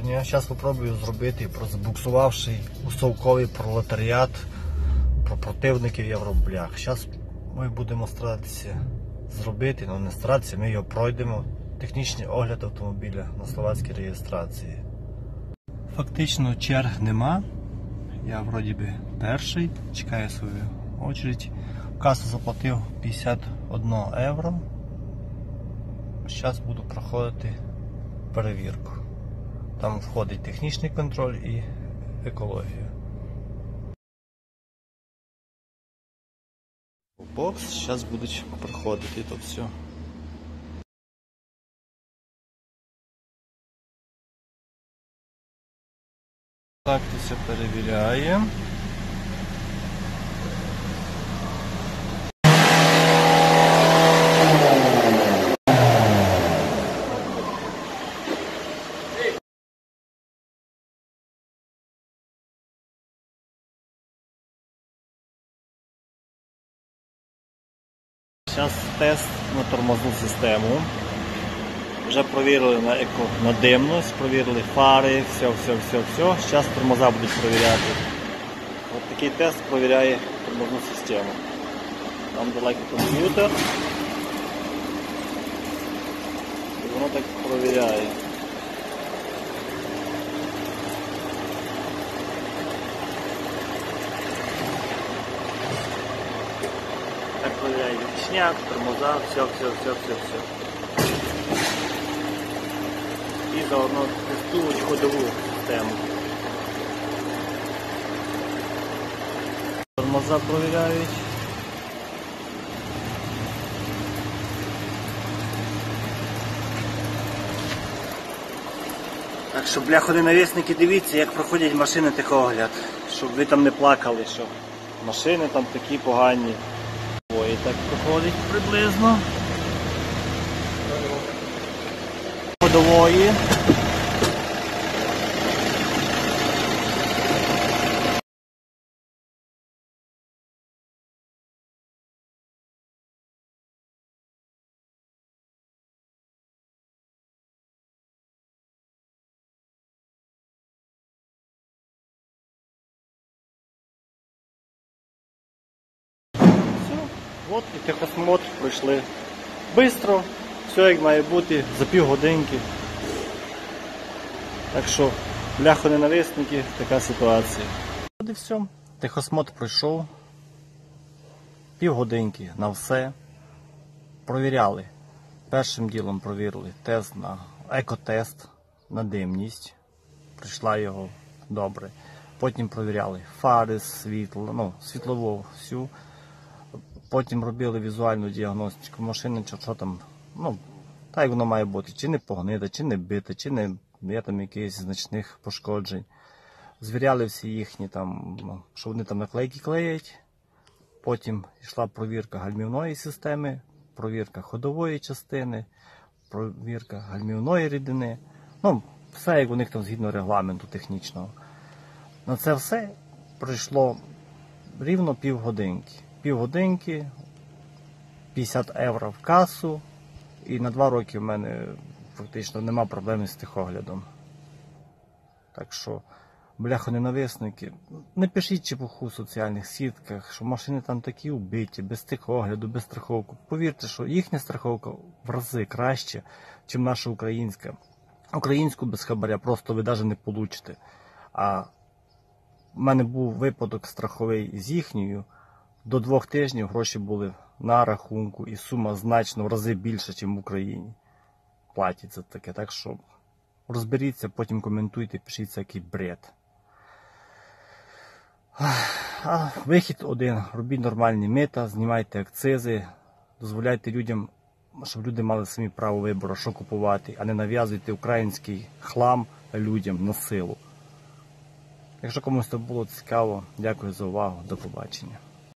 Дня. Зараз спробую зробити прозбуксувавши усовковий пролетаріат про противників євроблях. Зараз ми будемо старатися зробити, але не старатися, ми його пройдемо. Технічний огляд автомобіля на словацькій реєстрації. Фактично черг нема. Я вроді би перший, чекаю свою очередь. Касу заплатив 51 євро. Зараз буду проходити перевірку. Там входить технічний контроль і екологія. Бокс, зараз будуть проходити то все. Так, це перевіряємо. Зараз тест на тормозну систему. Вже провірили на еко на димність, провірили фари, все, все, все, все. Зараз тормоза будуть провіряти. Ось такий тест провіряє тормозну систему. Там далекий комп'ютер. І воно так провіряє. Так проверяю тормоза, все, все, все, все, все. І заодно тестують ходову систему. Тормоза провіряють. Так що, бляходи навісники, дивіться, як проходять машини техогляд, щоб ви там не плакали, що машини там такі погані. Ой, так проходить приблизно. Ходової. От і техосмотр пройшли. Бистро, все як має бути, за півгодинки. Так що, бляхо ненависники, така ситуація. От все. Техосмотр пройшов. Півгодинки на все. Провіряли. Першим ділом провірили тест на екотест на димність. Прийшла його добре. Потім провіряли фари, світло, ну, світлову всю. Потім робили візуальну діагностику машини, чи що там, ну, так як воно має бути, чи не погнити, чи не бити, чи не є там якихось значних пошкоджень. Звіряли всі їхні там, ну, що вони там наклейки клеять. Потім йшла провірка гальмівної системи, провірка ходової частини, провірка гальмівної рідини. Ну, все як у них там згідно регламенту технічного. На це все пройшло рівно півгодинки. Півгодинки, 50 євро в касу, і на два роки в мене фактично нема проблем з тихоглядом. Так що, бляхо ненависники, не пишіть чепуху в соціальних сітках, що машини там такі убиті, без тихогляду, без страховки. Повірте, що їхня страховка в рази краще, ніж наша українська. Українську без хабаря просто ви навіть не получите. А в мене був випадок страховий з їхньою. До двох тижнів гроші були на рахунку, і сума значно в рази більша, ніж в Україні. Платять за таке. Так що розберіться, потім коментуйте, пишіть всякий бред. А вихід один. Робіть нормальні мита, знімайте акцизи, дозволяйте людям, щоб люди мали самі право вибору, що купувати, а не нав'язуйте український хлам людям на силу. Якщо комусь це було цікаво, дякую за увагу. До побачення.